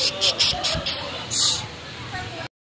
Shh, shh, shh.